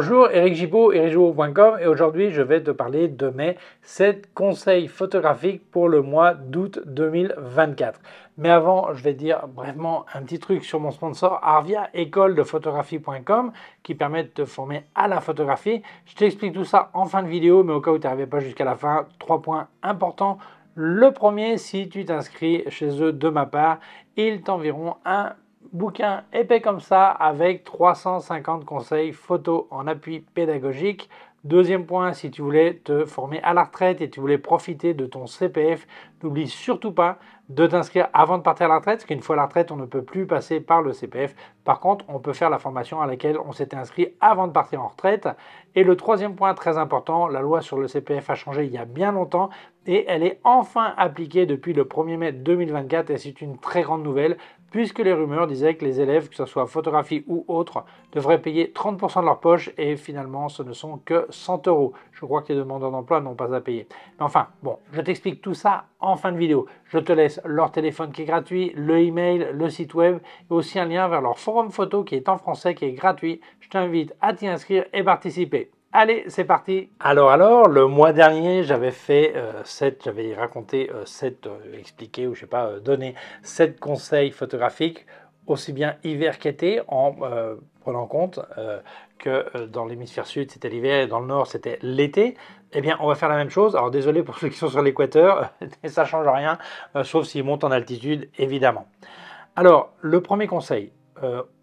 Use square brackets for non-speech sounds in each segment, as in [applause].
Bonjour, Eric Gibaud, ericgibaud.com et aujourd'hui je vais te parler de mes 7 conseils photographiques pour le mois d'août 2024. Mais avant, je vais dire brièvement un petit truc sur mon sponsor Arvia, école de photographie.com qui permet de te former à la photographie. Je t'explique tout ça en fin de vidéo, mais au cas où tu n'arrivais pas jusqu'à la fin, trois points importants. Le premier, si tu t'inscris chez eux de ma part, ils t'enverront un bouquin épais comme ça avec 350 conseils photos en appui pédagogique. Deuxième point, si tu voulais te former à la retraite et tu voulais profiter de ton CPF, n'oublie surtout pas de t'inscrire avant de partir à la retraite, parce qu'une fois à la retraite, on ne peut plus passer par le CPF. Par contre, on peut faire la formation à laquelle on s'était inscrit avant de partir en retraite. Et le troisième point très important, la loi sur le CPF a changé il y a bien longtemps et elle est enfin appliquée depuis le 1er mai 2024 et c'est une très grande nouvelle puisque les rumeurs disaient que les élèves, que ce soit photographie ou autre, devraient payer 30% de leur poche et finalement ce ne sont que 100 euros. Je crois que les demandeurs d'emploi n'ont pas à payer. Mais enfin, bon, je t'explique tout ça en fin de vidéo. Je te laisse leur téléphone qui est gratuit, le email, le site web et aussi un lien vers leur forum photo qui est en français, qui est gratuit. Je t'invite à t'y inscrire et participer. Allez, c'est parti. Alors, alors, le mois dernier, j'avais fait euh, j'avais raconté euh, euh, expliqué ou je sais pas, euh, donné 7 conseils photographiques aussi bien hiver qu'été en prenant compte que dans l'hémisphère sud c'était l'hiver et dans le nord c'était l'été. Eh bien, on va faire la même chose. Alors, désolé pour [laughs] ceux qui sont sur l'équateur, [laughs] ça change rien, sauf s'ils montent en altitude, évidemment. Alors, le premier conseil,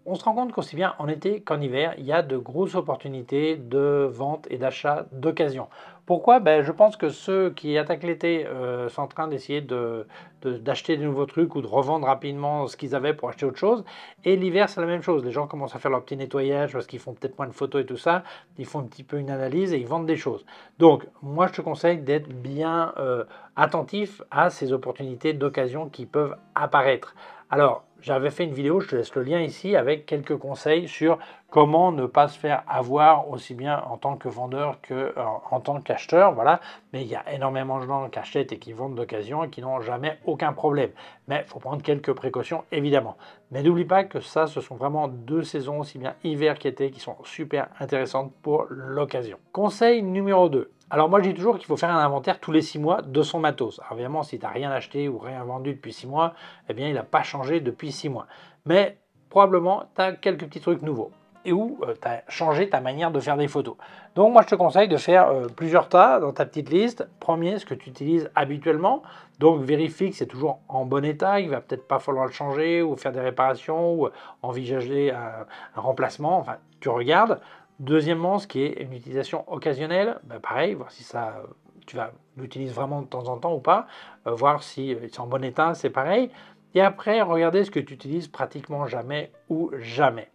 on se rend compte qu'aussi bien en été qu'en hiver, il y a de grosses opportunités de vente et d'achat d'occasion. Pourquoi? Ben, Je pense que ceux qui attaquent l'été euh, sont en train d'essayer d'acheter de, de nouveaux trucs ou de revendre rapidement ce qu'ils avaient pour acheter autre chose. Et l'hiver, c'est la même chose. Les gens commencent à faire leur petit nettoyage parce qu'ils font peut-être moins de photos et tout ça. Ils font un petit peu une analyse et ils vendent des choses. Donc, moi, je te conseille d'être bien euh, attentif à ces opportunités d'occasion qui peuvent apparaître. Alors, j'avais fait une vidéo, je te laisse le lien ici, avec quelques conseils sur comment ne pas se faire avoir aussi bien en tant que vendeur que euh, en tant qu'acheteur. Voilà. Mais il y a énormément de gens qui achètent et qui vendent d'occasion et qui n'ont jamais aucun problème. Mais il faut prendre quelques précautions, évidemment. Mais n'oublie pas que ça, ce sont vraiment deux saisons, aussi bien hiver qu'été, qui sont super intéressantes pour l'occasion. Conseil numéro 2. Alors moi je dis toujours qu'il faut faire un inventaire tous les 6 mois de son matos. Alors évidemment si tu n'as rien acheté ou rien vendu depuis 6 mois, eh bien il n'a pas changé depuis 6 mois. Mais probablement tu as quelques petits trucs nouveaux et où euh, tu as changé ta manière de faire des photos. Donc moi je te conseille de faire euh, plusieurs tas dans ta petite liste. Premier, ce que tu utilises habituellement. Donc vérifie que c'est toujours en bon état, il va peut-être pas falloir le changer ou faire des réparations ou envisager un, remplacement. Enfin, tu regardes. Deuxièmement, ce qui est une utilisation occasionnelle, bah, pareil, voir si ça, tu vas l'utiliser vraiment de temps en temps ou pas, euh, voir si euh, c'est en bon état, c'est pareil. Et après, regarder ce que tu utilises pratiquement jamais ou jamais.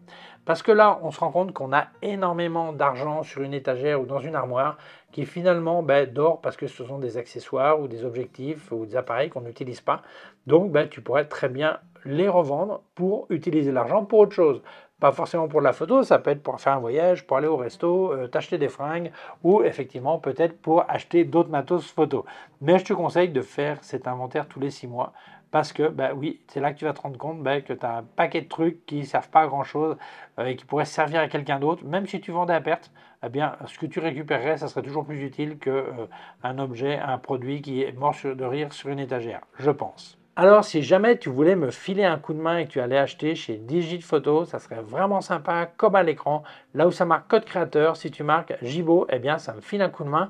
Parce que là, on se rend compte qu'on a énormément d'argent sur une étagère ou dans une armoire qui finalement bah, dort parce que ce sont des accessoires ou des objectifs ou des appareils qu'on n'utilise pas. Donc, bah, tu pourrais très bien les revendre pour utiliser l'argent pour autre chose. Pas forcément pour la photo, ça peut être pour faire un voyage, pour aller au resto, euh, t'acheter des fringues ou effectivement peut-être pour acheter d'autres matos photo. Mais je te conseille de faire cet inventaire tous les six mois parce que, bah oui, c'est là que tu vas te rendre compte bah, que tu as un paquet de trucs qui ne servent pas à grand chose euh, et qui pourraient servir à quelqu'un d'autre. Même si tu vendais à perte, eh bien, ce que tu récupérerais, ça serait toujours plus utile qu'un euh, objet, un produit qui est mort de rire sur une étagère, je pense. Alors, si jamais tu voulais me filer un coup de main et que tu allais acheter chez Digit Photo, ça serait vraiment sympa, comme à l'écran, là où ça marque code créateur, si tu marques Jibo, eh bien, ça me file un coup de main.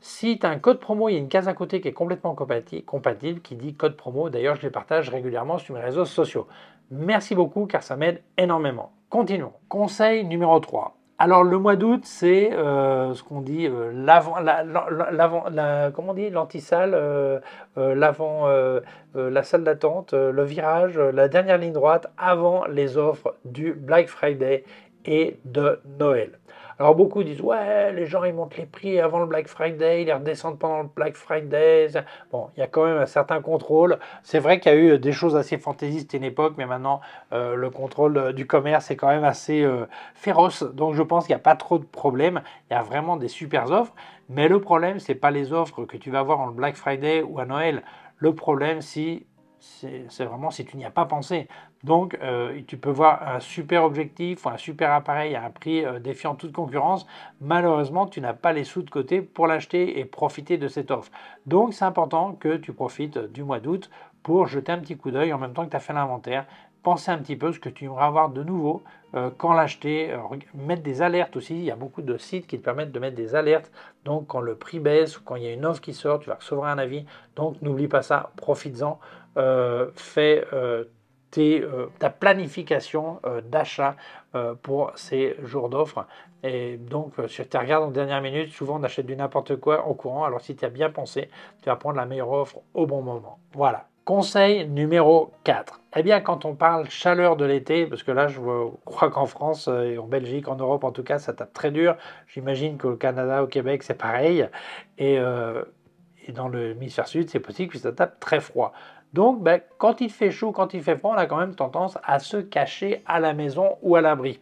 Si tu as un code promo, il y a une case à côté qui est complètement compatible, qui dit code promo. D'ailleurs, je les partage régulièrement sur mes réseaux sociaux. Merci beaucoup car ça m'aide énormément. Continuons. Conseil numéro 3. Alors le mois d'août, c'est euh, ce qu'on dit euh, l'avant, on dit, l'antisalle, euh, l'avant, la salle d'attente, le virage, la dernière ligne droite avant les offres du Black Friday et de Noël. Alors beaucoup disent ouais, les gens ils montent les prix avant le Black Friday, ils les redescendent pendant le Black Friday. Bon, il y a quand même un certain contrôle. C'est vrai qu'il y a eu des choses assez fantaisistes à une époque, mais maintenant euh, le contrôle euh, du commerce est quand même assez euh, féroce. Donc je pense qu'il n'y a pas trop de problèmes. Il y a vraiment des super offres. Mais le problème, c'est pas les offres que tu vas avoir en Black Friday ou à Noël. Le problème, si c'est vraiment si tu n'y as pas pensé. Donc, euh, tu peux voir un super objectif ou un super appareil à un prix euh, défiant toute concurrence. Malheureusement, tu n'as pas les sous de côté pour l'acheter et profiter de cette offre. Donc, c'est important que tu profites du mois d'août pour jeter un petit coup d'œil en même temps que tu as fait l'inventaire. Penser un petit peu ce que tu aimerais avoir de nouveau, euh, quand l'acheter, mettre des alertes aussi. Il y a beaucoup de sites qui te permettent de mettre des alertes. Donc, quand le prix baisse quand il y a une offre qui sort, tu vas recevoir un avis. Donc, n'oublie pas ça, profites-en. fais euh, ta planification euh, d'achat euh, pour ces jours d'offres. Et donc, si tu regardes en dernière minute, souvent on achète du n'importe quoi au courant. Alors, si tu as bien pensé, tu vas prendre la meilleure offre au bon moment. Voilà. Conseil numéro 4. Eh bien, quand on parle chaleur de l'été, parce que là, je crois qu'en France et en Belgique, en Europe en tout cas, ça tape très dur. J'imagine qu'au Canada, au Québec, c'est pareil. Et, et dans le hémisphère sud, c'est possible que ça tape très froid. Donc, ben, quand il fait chaud, quand il fait froid, on a quand même tendance à se cacher à la maison ou à l'abri.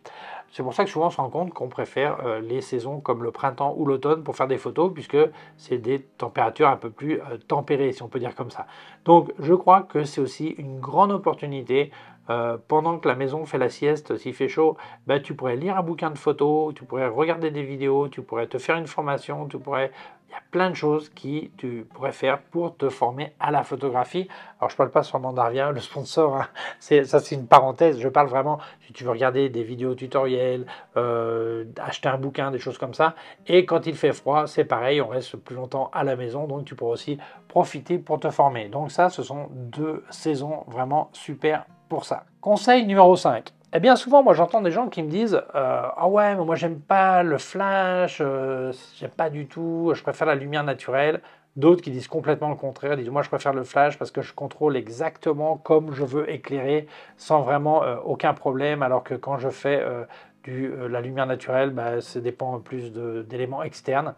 C'est pour ça que souvent on se rend compte qu'on préfère euh, les saisons comme le printemps ou l'automne pour faire des photos, puisque c'est des températures un peu plus euh, tempérées, si on peut dire comme ça. Donc je crois que c'est aussi une grande opportunité. Euh, pendant que la maison fait la sieste, s'il fait chaud, ben, tu pourrais lire un bouquin de photos, tu pourrais regarder des vidéos, tu pourrais te faire une formation, tu pourrais il y a plein de choses qui tu pourrais faire pour te former à la photographie. Alors je ne parle pas sur Mandarvien, le sponsor, hein. [laughs] ça c'est une parenthèse. Je parle vraiment si tu veux regarder des vidéos tutoriels, euh, acheter un bouquin, des choses comme ça. Et quand il fait froid, c'est pareil, on reste plus longtemps à la maison, donc tu pourras aussi profiter pour te former. Donc ça, ce sont deux saisons vraiment super pour ça. Conseil numéro 5. Eh bien souvent, moi j'entends des gens qui me disent euh, Ah ouais, mais moi j'aime pas le flash, euh, j'aime pas du tout, je préfère la lumière naturelle. D'autres qui disent complètement le contraire, disent Moi je préfère le flash parce que je contrôle exactement comme je veux éclairer sans vraiment euh, aucun problème, alors que quand je fais du, la lumière naturelle, bah, ça dépend plus d'éléments externes.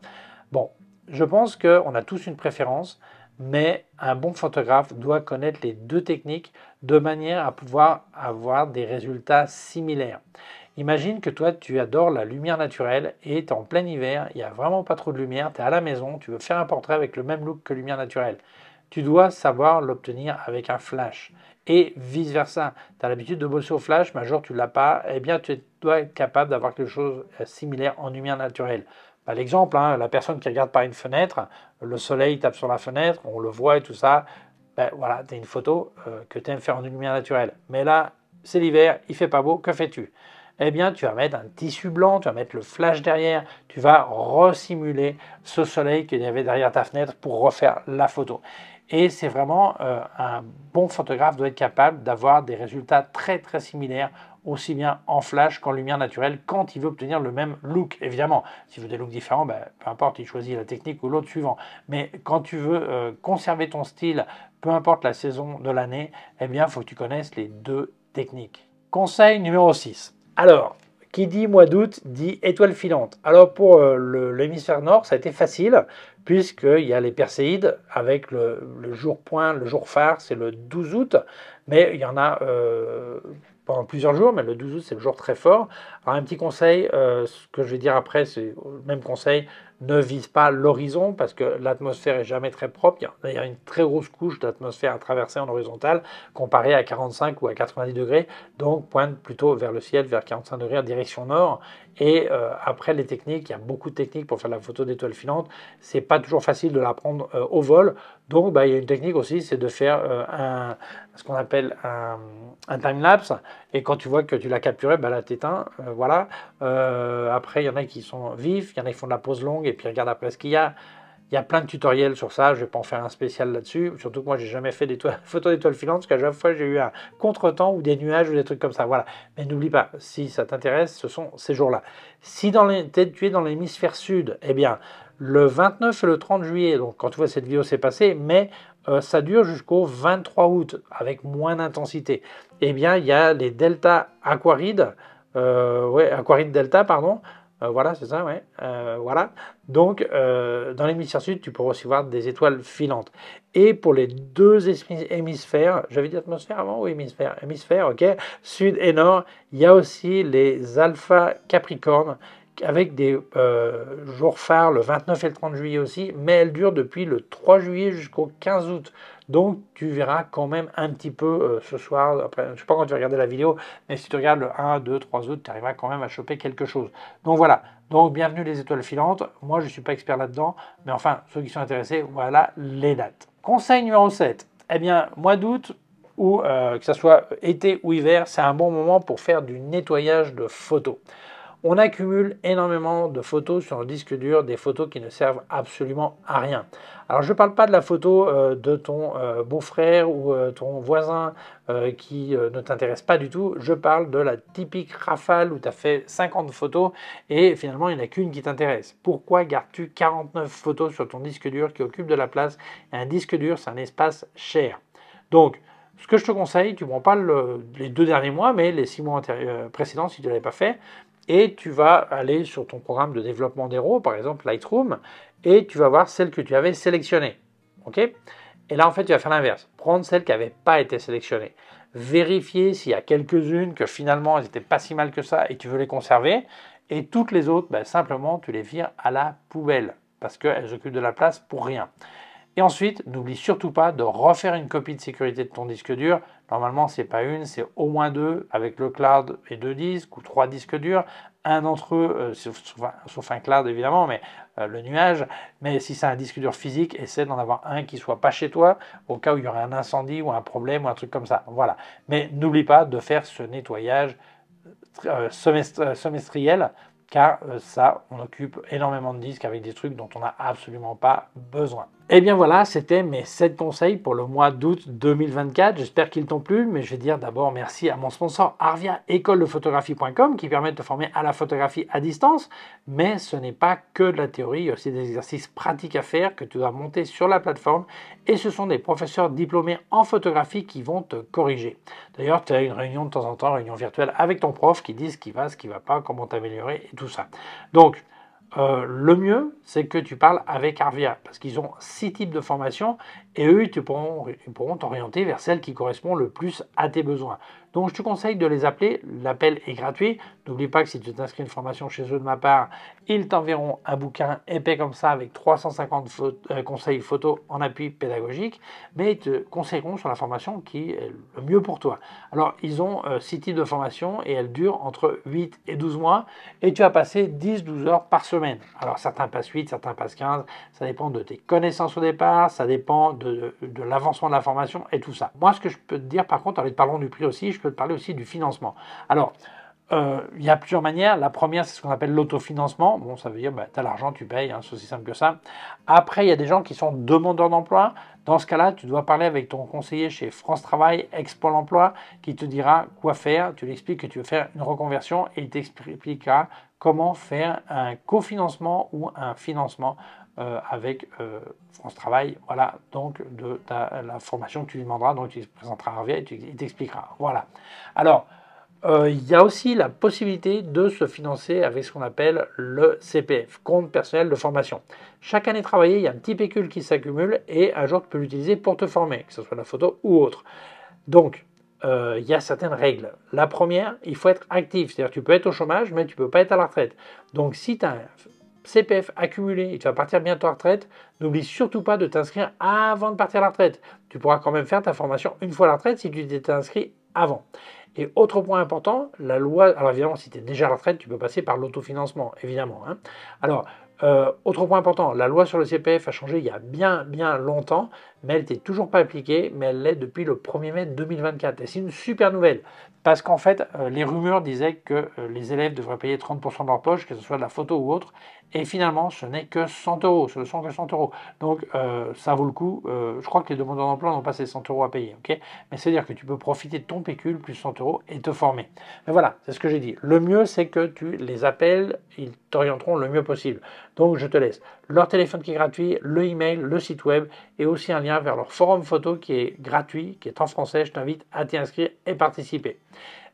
Bon, je pense qu'on a tous une préférence mais un bon photographe doit connaître les deux techniques de manière à pouvoir avoir des résultats similaires. Imagine que toi, tu adores la lumière naturelle et tu es en plein hiver, il n'y a vraiment pas trop de lumière, tu es à la maison, tu veux faire un portrait avec le même look que lumière naturelle. Tu dois savoir l'obtenir avec un flash et vice-versa. Tu as l'habitude de bosser au flash, mais un jour tu ne l'as pas, eh bien tu dois être capable d'avoir quelque chose de similaire en lumière naturelle. Bah, l'exemple, hein, la personne qui regarde par une fenêtre, le soleil tape sur la fenêtre, on le voit et tout ça. Ben, voilà, tu as une photo euh, que tu aimes faire en lumière naturelle. Mais là, c'est l'hiver, il fait pas beau, que fais-tu? Eh bien, tu vas mettre un tissu blanc, tu vas mettre le flash derrière, tu vas resimuler ce soleil qu'il y avait derrière ta fenêtre pour refaire la photo. Et c'est vraiment euh, un bon photographe doit être capable d'avoir des résultats très très similaires aussi bien en flash qu'en lumière naturelle quand il veut obtenir le même look. Évidemment, s'il veut des looks différents, ben, peu importe, il choisit la technique ou l'autre suivant. Mais quand tu veux euh, conserver ton style, peu importe la saison de l'année, eh bien, il faut que tu connaisses les deux techniques. Conseil numéro 6. Alors, qui dit mois d'août dit étoile filante. Alors pour euh, l'hémisphère nord, ça a été facile, puisqu'il y a les Perséides avec le, jour point, le jour phare, c'est le 12 août, mais il y en a euh, plusieurs jours, mais le 12 août, c'est le jour très fort. Un petit conseil, euh, ce que je vais dire après, c'est le même conseil, ne vise pas l'horizon parce que l'atmosphère est jamais très propre. Il y a une très grosse couche d'atmosphère à traverser en horizontal comparé à 45 ou à 90 degrés. Donc pointe plutôt vers le ciel, vers 45 degrés direction nord. Et euh, après les techniques, il y a beaucoup de techniques pour faire la photo d'étoiles filantes. C'est pas toujours facile de la prendre euh, au vol. Donc bah, il y a une technique aussi, c'est de faire un, ce qu'on appelle un, un time lapse. Et quand tu vois que tu l'as capturé, bah, là t'éteins. voilà. après il y en a qui sont vifs, il y en a qui font de la pause longue et puis regarde après ce qu'il y a. Il y a plein de tutoriels sur ça, je ne vais pas en faire un spécial là-dessus. Surtout que moi, j'ai jamais fait des [laughs] photos d'étoiles filantes, parce qu'à chaque fois, j'ai eu un contretemps ou des nuages ou des trucs comme ça. Voilà. Mais n'oublie pas, si ça t'intéresse, ce sont ces jours-là. Si tu es dans l'hémisphère sud, eh bien, le 29 et le 30 juillet, donc quand tu vois cette vidéo, c'est passé, mais euh, ça dure jusqu'au 23 août, avec moins d'intensité. Eh bien, il y a les deltas aquarides, euh, ouais, aquarides delta, pardon, euh, voilà, c'est ça, ouais. Euh, voilà. Donc, dans l'hémisphère sud, tu pourras aussi voir des étoiles filantes. Et pour les deux hémisphères, j'avais dit atmosphère avant ou hémisphère? Hémisphère, ok. Sud et nord, il y a aussi les alpha capricornes avec des jours phares le 29 et le 30 juillet aussi, mais elles durent depuis le 3 juillet jusqu'au 15 août. Donc tu verras quand même un petit peu euh, ce soir, après, je ne sais pas quand tu vas regarder la vidéo, mais si tu regardes le 1, 2, 3 août, tu arriveras quand même à choper quelque chose. Donc voilà, donc bienvenue les étoiles filantes. Moi je ne suis pas expert là-dedans, mais enfin ceux qui sont intéressés, voilà les dates. Conseil numéro 7. Eh bien, mois d'août, ou euh, que ce soit été ou hiver, c'est un bon moment pour faire du nettoyage de photos on accumule énormément de photos sur le disque dur, des photos qui ne servent absolument à rien. Alors je ne parle pas de la photo euh, de ton euh, beau-frère ou euh, ton voisin qui ne t'intéresse pas du tout, je parle de la typique rafale où tu as fait 50 photos et finalement il n'y en a qu'une qui t'intéresse. Pourquoi gardes-tu 49 photos sur ton disque dur qui occupe de la place? Un disque dur c'est un espace cher. Donc ce que je te conseille, tu ne prends pas les deux derniers mois, mais les six mois précédents si tu ne l'avais pas fait, et tu vas aller sur ton programme de développement d'héros, par exemple Lightroom, et tu vas voir celle que tu avais sélectionnée. OK? Et là, en fait, tu vas faire l'inverse. Prendre celles qui n'avaient pas été sélectionnées. Vérifier s'il y a quelques-unes que finalement, elles n'étaient pas si mal que ça et tu veux les conserver. Et toutes les autres, ben, simplement, tu les vires à la poubelle parce qu'elles occupent de la place pour rien. Et ensuite, n'oublie surtout pas de refaire une copie de sécurité de ton disque dur. Normalement, ce n'est pas une, c'est au moins deux avec le cloud et deux disques ou trois disques durs. Un d'entre eux, euh, sauf, un cloud évidemment, mais euh, le nuage. Mais si c'est un disque dur physique, essaie d'en avoir un qui soit pas chez toi, au cas où il y aurait un incendie ou un problème ou un truc comme ça. Voilà. Mais n'oublie pas de faire ce nettoyage euh, semestriel car ça, on occupe énormément de disques avec des trucs dont on n'a absolument pas besoin. Et eh bien voilà, c'était mes 7 conseils pour le mois d'août 2024. J'espère qu'ils t'ont plu, mais je vais dire d'abord merci à mon sponsor Arvia école de photographie.com qui permet de te former à la photographie à distance. Mais ce n'est pas que de la théorie, il y a aussi des exercices pratiques à faire que tu dois monter sur la plateforme et ce sont des professeurs diplômés en photographie qui vont te corriger. D'ailleurs, tu as une réunion de temps en temps, réunion virtuelle avec ton prof qui dit ce qui va, ce qui ne va pas, comment t'améliorer et tout ça. Donc, euh, le mieux, c'est que tu parles avec Arvia, parce qu'ils ont six types de formations, et eux, ils pourront t'orienter vers celle qui correspond le plus à tes besoins. Donc je te conseille de les appeler, l'appel est gratuit. N'oublie pas que si tu t'inscris une formation chez eux de ma part, ils t'enverront un bouquin épais comme ça avec 350 euh, conseils photos en appui pédagogique, mais ils te conseilleront sur la formation qui est le mieux pour toi. Alors ils ont 6 euh, types de formation et elles durent entre 8 et 12 mois et tu vas passer 10-12 heures par semaine. Alors certains passent 8, certains passent 15, ça dépend de tes connaissances au départ, ça dépend de, l'avancement de la formation et tout ça. Moi ce que je peux te dire par contre, te parlant du prix aussi, je peux te parler aussi du financement. Alors, euh, il y a plusieurs manières. La première, c'est ce qu'on appelle l'autofinancement. Bon, ça veut dire, bah, tu as l'argent, tu payes, hein, c'est aussi simple que ça. Après, il y a des gens qui sont demandeurs d'emploi. Dans ce cas-là, tu dois parler avec ton conseiller chez France Travail, Expo l'emploi, qui te dira quoi faire. Tu lui expliques que tu veux faire une reconversion et il t'expliquera comment faire un cofinancement ou un financement euh, avec euh, France Travail. Voilà, donc de la formation que tu lui demanderas, donc tu présenteras à et il t'expliquera. Voilà. Alors, euh, il y a aussi la possibilité de se financer avec ce qu'on appelle le CPF, compte personnel de formation. Chaque année travaillée, il y a un petit pécule qui s'accumule et un jour tu peux l'utiliser pour te former, que ce soit la photo ou autre. Donc, il y a certaines règles. La première, il faut être actif, c'est-à-dire tu peux être au chômage, mais tu ne peux pas être à la retraite. Donc, si tu as CPF accumulé et tu vas partir bientôt à la retraite, n'oublie surtout pas de t'inscrire avant de partir à la retraite. Tu pourras quand même faire ta formation une fois à la retraite si tu t'es inscrit avant. Et autre point important, la loi, alors évidemment si tu es déjà à la retraite, tu peux passer par l'autofinancement, évidemment. Hein. Alors, euh, autre point important, la loi sur le CPF a changé il y a bien bien longtemps, mais elle n'était toujours pas appliquée, mais elle l'est depuis le 1er mai 2024. Et c'est une super nouvelle, parce qu'en fait, euh, les rumeurs disaient que euh, les élèves devraient payer 30% de leur poche, que ce soit de la photo ou autre, et finalement, ce n'est que 100 euros, ce ne sont que 100 euros. Donc, ça vaut le coup. je crois que les demandeurs d'emploi n'ont pas ces 100 euros à payer, ok? Mais c'est-à-dire que tu peux profiter de ton pécule plus 100 euros et te former. Mais voilà, c'est ce que j'ai dit. Le mieux, c'est que tu les appelles, ils t'orienteront le mieux possible. Donc je te laisse leur téléphone qui est gratuit, le email, le site web et aussi un lien vers leur forum photo qui est gratuit, qui est en français. Je t'invite à t'y inscrire et participer.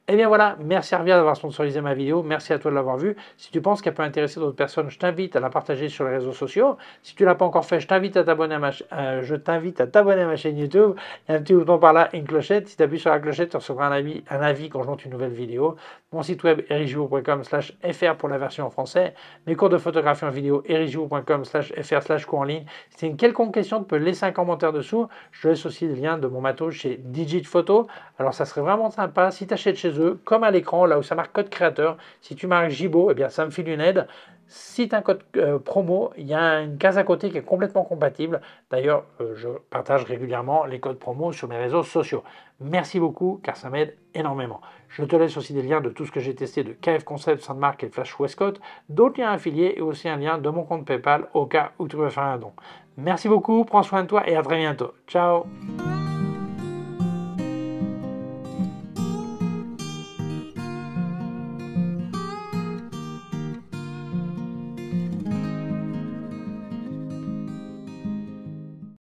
Et eh bien voilà, merci Arvia d'avoir sponsorisé ma vidéo, merci à toi de l'avoir vue. Si tu penses qu'elle peut intéresser d'autres personnes, je t'invite à la partager sur les réseaux sociaux. Si tu ne l'as pas encore fait, je t'invite à t'abonner à ma, euh, je t'invite à t'abonner à ma chaîne YouTube. Il y a un petit bouton par là, une clochette. Si tu appuies sur la clochette, tu recevras un avis, un avis quand je monte une nouvelle vidéo. Mon site web erigio.com slash fr pour la version en français. Mes cours de photographie en vidéo erigio.com slash fr slash cours en ligne. Si tu as une quelconque question, tu peux laisser un commentaire dessous. Je laisse aussi le lien de mon matos chez Digit Photo. Alors ça serait vraiment sympa si tu achètes comme à l'écran, là où ça marque code créateur. Si tu marques Jibo, eh bien ça me file une aide. Si tu as un code euh, promo, il y a une case à côté qui est complètement compatible. D'ailleurs, euh, je partage régulièrement les codes promo sur mes réseaux sociaux. Merci beaucoup car ça m'aide énormément. Je te laisse aussi des liens de tout ce que j'ai testé de KF Concept, Sandmark et Flash Westcott, d'autres liens affiliés et aussi un lien de mon compte PayPal au cas où tu veux faire un don. Merci beaucoup, prends soin de toi et à très bientôt. Ciao